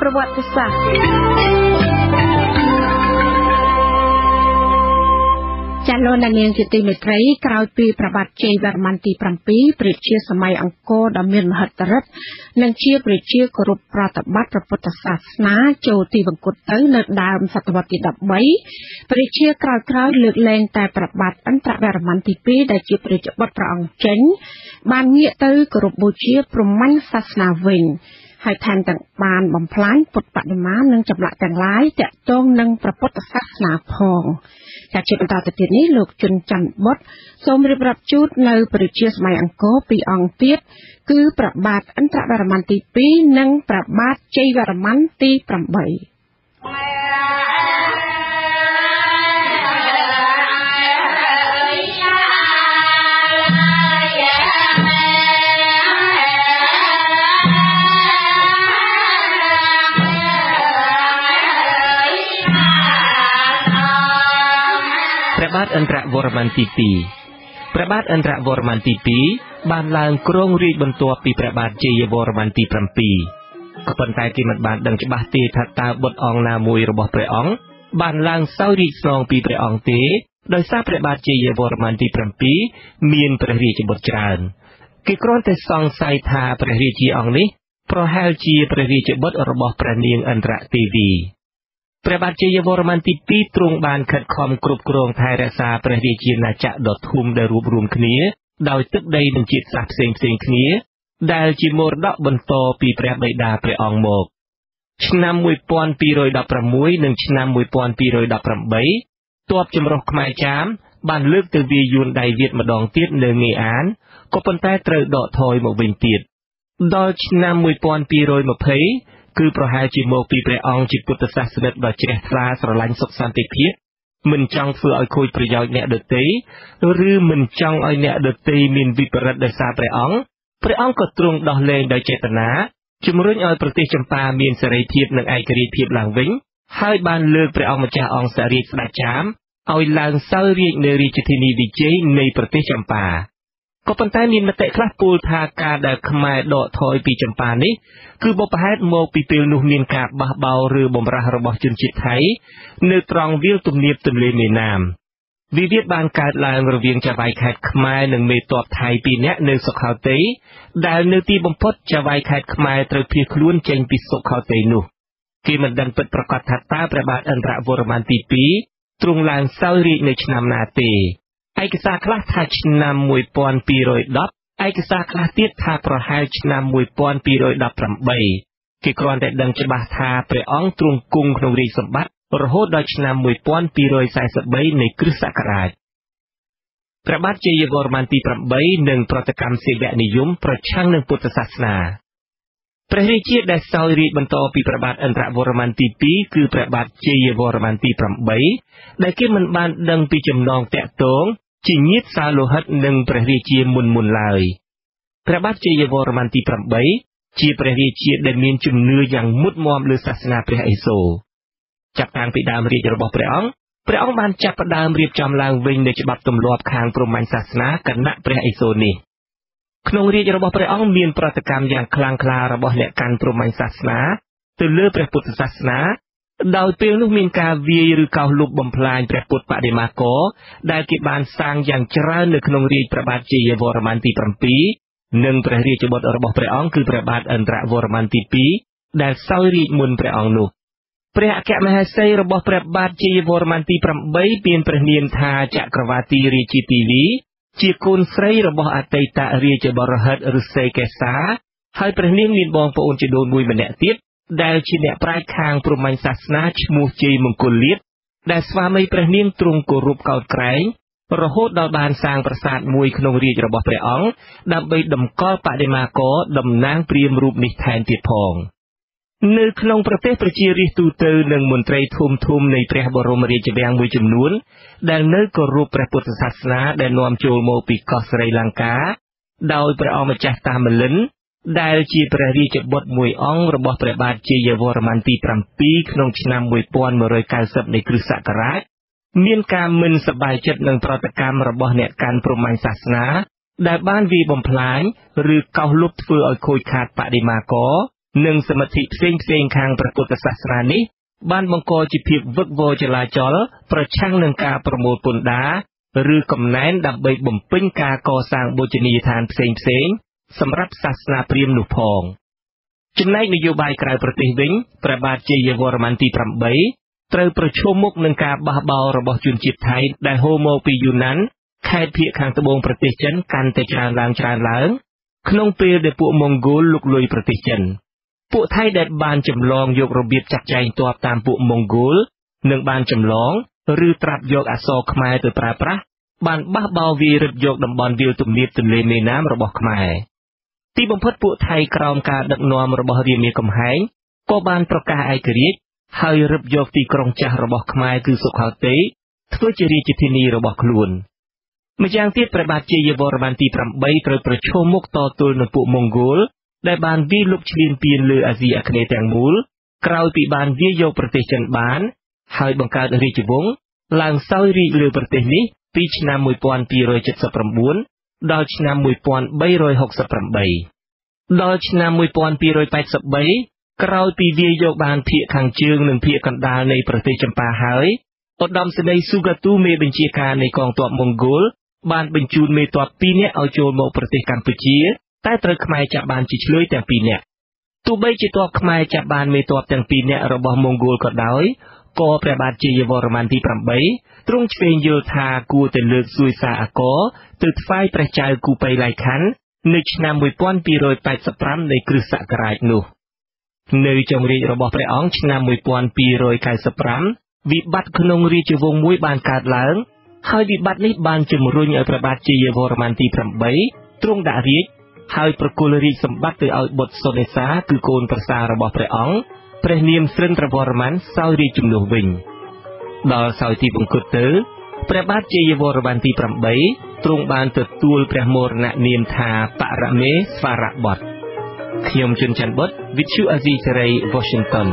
ប្រវត្តិសាស្ត្រចាលោកនាងជាទីមេត្រីក្រោយពីប្របាទជ័យវរ្ម័នទី7ព្រះជាសម័យអង្គរដ៏មានមហិទ្ធិឫទ្ធិនិងជាព្រះជាគោរពប្រតិបត្តិព្រះពុទ្ធសាសនាចូលទីវង្គតទៅនៅដើមសតវត្សទី13ព្រះជាក្រោយក្រោយលើកលែងតែប្របាទអន្តរវរ្ម័នទី2ដែលជាព្រះជាបុត្រព្រះអង្គចេញបានងាកទៅគោរពបូជាព្រហ្មញ្ញសាសនាវិញ ហើយថែមទាំងបានបំផ្លាញពុទ្ធបដិមានិងចម្លាក់ទាំងឡាយតាក់ទងនឹងព្រះពុទ្ធសាសនាផងចាជាបន្តទៅទៀតនេះលោកជុនច័ន្ទបុតសូមរៀបរាប់ជូតនៅប្រជាសម័យអង្គរពីអង្គទៀតគឺប្របាទអន្តរវរ្ម័នទី2និងប្របាទជ័យវរ្ម័នទី8 បាទឥន្ទ្រវរ្ម័នទី2ព្រះបាទឥន្ទ្រវរ្ម័នទី2បានឡើងគ្រងរាជបន្ទាប់ពីព្រះបាទជ័យវរ្ម័នទី7ក៏ប៉ុន្តែគេមិនបានដឹងច្បាស់ទេថាតើបុត្រអង្គណាមួយរបស់ព្រះអង្គបានឡើងសោយរាជស្នងពីព្រះអង្គទេដោយសារព្រះបាទជ័យវរ្ម័នទី7មានព្រះរាជបុត្រច្រើនគេគ្រាន់តែសង្ស័យថាព្រះរាជាអង្គនេះប្រហែលជាព្រះរាជបុត្ររបស់ព្រះនាងឥន្ទ្រទេវី ព្រះបាទជ័យវរ្ម័នទី2ទ្រង់បានខិតខំគ្រប់គ្រងថែរក្សាព្រះរាជាណាចក្រដ៏ធំដែលរួបរวมគ្នា ដោយទឹកដីនិងជាតិសាសន៍ផ្សេងផ្សេងគ្នា ដែលជាមរតកបន្តពីព្រះបិតាព្រះអង្គមកឆ្នាំ1216និងឆ្នាំ1218ទ័ពចម្រុះខ្មែរចាមបានលើកទៅវាយយួនដៃវៀតម្ដងទៀតនៅងេអានក៏ប៉ុន្តែត្រូវដកថយមកវិញទៀតដល់ឆ្នាំ1220 គឺប្រហែលជាមកពីព្រះអង្គជាពុទ្ធសាសនិកដ៏ជ្រះថ្លាស្រឡាញ់សុខសន្តិភាពមិនចង់ធ្វើឲ្យខូចប្រយោជន៍អ្នកដទៃឬមិនចង់ឲ្យអ្នកដទៃមានវិបរិតដោយសារព្រះអង្គព្រះអង្គក៏ទ្រង់ដោះលែងដោយចេតនាជំរុញឲ្យប្រទេសចម្ប៉ាមានសេរីភាពនិងឯករាជ្យភាពឡើងវិញហើយបានលើកព្រះអង្គម្ចាស់អង្គសារាជស្ដេចចាមឲ្យឡើងសោយរាជនៅរាជធានីវិជ័យនៃប្រទេសចម្ប៉ា ក៏ប៉ុន្តែមានមតិខ្លះពោលថាការដែលខ្មែរដកថយពីចម្ប៉ានេះគឺបុព្វហេតុមកពីពេលនោះមានការបះបោរឬបំរាស់របស់ជនជាតិថៃនៅត្រង់វាលទំនាបទន្លេមេណាមវិវាទបានកើតឡើងរវាងចៅហ្វាយខេត្តខ្មែរនិងមេតបថៃពីរនាក់នៅសុខោតីដែលនៅទីបំផុតចៅហ្វាយខេត្តខ្មែរត្រូវភៀសខ្លួនចេញពីសុខោតីនោះគេមិនដឹងពិតប្រាកដថាតើព្រះបាទឥន្ទ្រវរ្ម័នទី2ទ្រង់ឡើងសោយរាជនៅឆ្នាំណាទេ ឯកសារខ្លះថាឆ្នាំ1210ឯកសារខ្លះទៀតថាប្រហែលឆ្នាំ1218គេគ្រាន់តែដឹងច្បាស់ថាព្រះអង្គទ្រង់គង់ក្នុងរាជសម្បត្តិរហូតដល់ឆ្នាំ1243នៃគ្រិស្តសករាជព្រះបាទជ័យវរ្ម័នទី8និងប្រតិកម្មសេវនិយមប្រឆាំងនឹងពុទ្ធសាសនាព្រះរាជាដែលសោយរាជបន្តពីព្រះបាទឥន្ទ្រវរ្ម័នទី2គឺព្រះបាទជ័យវរ្ម័នទី8ដែលគេមិនបានដឹងពីចំណងតាក់ទង ជាញាតិសាលោហិតនិងព្រះរាជាមុនមុនឡើយព្រះបាទជ័យវរ្ម័នទី8ជាព្រះរាជាដែលមានជំនឿយ៉ាងមុតមមលើសាសនាព្រះឥសូរចាប់តាំងពីដើមរាជរបស់ព្រះអង្គព្រះអង្គបានចាប់ផ្ដើមរៀបចំឡើងវិញនូវច្បាប់ទម្លាប់ខាងព្រហ្មញ្ញសាសនាគណៈព្រះឥសូរនេះក្នុងរាជរបស់ព្រះអង្គមានប្រតិកម្មយ៉ាងខ្លាំងក្លារបស់អ្នកកាន់ព្រហ្មញ្ញសាសនាទៅលើព្រះពុទ្ធសាសនា ដោយពេលនោះមានការវាយឬកោសលុបបំផ្លាញព្រះពុទ្ធបដិមាករដែលគេបានសាងយ៉ាងច្រើននៅក្នុងរាជព្រះបាទជ័យវរ្ម័នទី7និងព្រះរាជបុត្ររបស់ព្រះអង្គគឺព្រះបាទឥន្ទ្រវរ្ម័នទី2ដែលសោយរាជមុនព្រះអង្គនោះព្រះអគ្គមហេសីរបស់ព្រះបាទជ័យវរ្ម័នទី8មានព្រះនាមថាចក្រវាទីរាជាទីវីជាកូនស្រីរបស់អតីតរាជបរហិតឫស្សីកេសាហើយព្រះនាងមានបងប្អូនជីដូនមួយម្នាក់ទៀត ដែលជាអ្នកប្រាជ្ញខាងព្រហ្មញ្ញសាសនាឈ្មោះជ័យមង្គលលាតដែលស្វាមីព្រះនាងទ្រង់គោរពកោតក្រែងរហូតដល់បានសាងប្រាសាទមួយក្នុងរាជរបស់ព្រះអង្គដើម្បីតម្កល់បដិមាករតំណាងព្រាហ្មណ៍រូបនេះថែមទៀតផងនៅក្នុងប្រទេសប្រជារាស្ត្រទូទៅនិងមន្ត្រីធំធំនៃព្រះបរមរាជវាំងមួយចំនួន ដែលនៅគោរពព្រះពុទ្ធសាសនាដែលនាំចូលមកពីកោះស្រីលង្កាដោយព្រះអង្គម្ចាស់តាមលិន ដែលជាព្រះរាជបុត្រមួយអង្គរបស់ព្រះបាទជ័យវរ្ម័នទី7ក្នុងឆ្នាំ1190នៃគ្រិស្តសករាជមានការមិនសប្បាយចិត្តនឹងប្រតិកម្មរបស់អ្នកកាន់ព្រហ្មញ្ញសាសនា ដែលបានវាយបំផ្លាញឬកោសលុបធ្វើឲ្យខូចខាតបដិមាករនិងសមិទ្ធិផ្សេងផ្សេងខាងព្រះពុទ្ធសាសនានេះបានបង្កជាភាពវឹកវរចលាចល ប្រឆាំងនឹងការប្រមូលពន្ធដារឬកំណែនដើម្បីបំពេញការកសាងបូជនីយដ្ឋានផ្សេងផ្សេង សម្រាប់សាសនាព្រាហ្មណ៍នោះផងចំណែកនយោបាយក្រៅប្រទេសវិញព្រះបាទជ័យវរ្ម័នទី8ត្រូវប្រឈមមុខនឹងការបះបោររបស់ជនជាតិថៃដែលហូរមកពីយូណានខេត្តភាគខាងត្បូងប្រទេសចិនកាន់តែច្រើនឡើងច្រើនឡើង ក្នុងពេលដែលពួកម៉ុងហ្គោលលុកលុយប្រទេសចិនពួកថៃដែលបានចម្លងយករបៀបចាត់ចែងទ័ពតាមពួកម៉ុងហ្គោលនិងបានចម្លង ឬត្រាប់យកអក្សរខ្មែរទៅប្រើប្រាស់បានបះបោរវាយរឹតយកតំបន់វាលទំនាបទន្លេមេណាមរបស់ខ្មែរ ទីបំផុតពួកថៃក្រោមការដឹកនាំរបស់រាមាកំហែងក៏បានប្រកាសឯករាជ្យហើយរឹបយកទីក្រុងចាស់របស់ខ្មែរគឺសុខោតេធ្វើជារាជធានីរបស់ខ្លួនម្យ៉ាងទៀតព្រះបាទជ័យវរ្ម័នទី8ត្រូវប្រឈមមុខតទល់នឹងពួកម៉ុងហ្គោលដែលបានវាយលុកឈ្លានពានលើអាស៊ីអាគ្នេយ៍ទាំងមូលក្រោយពីបានវាយយកប្រទេសចិនបាន ហើយបង្កើតរាជវង្សឡើងសោយរាជលើប្រទេសនេះពីឆ្នាំ1279 ដល់ឆ្នាំ1368ដល់ឆ្នាំ1283ក្រោយពីវាយយកបានភៀកខាងជើងនិងភៀកកណ្ដាលនៃប្រទេសចម្ប៉ាហើយឧត្តមសេនីយ៍ស៊ូហ្គាទូមេបញ្ជាការនៃកងទ័ពម៉ុងហ្គោលបានបញ្ជូនមេទ័ព2នាក់ឲ្យចូលមកប្រទេសកម្ពុជា តែត្រូវខ្មែរចាប់បានជាឆ្លើយទាំង2នាក់ទោះបីជាទ័ពខ្មែរចាប់បានមេទ័ពទាំង2នាក់របស់ម៉ុងហ្គោលក៏ដោយ ក៏ព្រះបាទជ័យវរ្ម័នទី8ទ្រង់ឆ្វេងយល់ថាគួរតែលើកសួយសារអកទៅថ្វាយព្រះចៅគូបៃឡៃខាន់នៅឆ្នាំ1285នៃគ្រិស្តសករាជនោះ នៅចុងរាជរបស់ព្រះអង្គឆ្នាំ1295វិបត្តិក្នុងរាជវង្សមួយបានកើតឡើង ហើយវិបត្តិនេះបានជំរុញឲ្យព្រះបាទជ័យវរ្ម័នទី8ទ្រង់ដាក់រាជហើយប្រគល់រាជសម្បត្តិទៅឲ្យបុត្រសុនេសាគឺកូនប្រសាររបស់ព្រះអង្គ ព្រះនាមស្រិនត្រវរ្ម័នសោយរាជជំនួសវិញដល់សោយទីបង្គត់ទៅព្រះបាទជ័យវរ្ម័នទី8ទ្រង់បានទទួលព្រះមរណនាមថាបរមេស្វរបុត្រខ្ញុំជុនច័ន្ទបុត្រ With you Azizi Saray Washington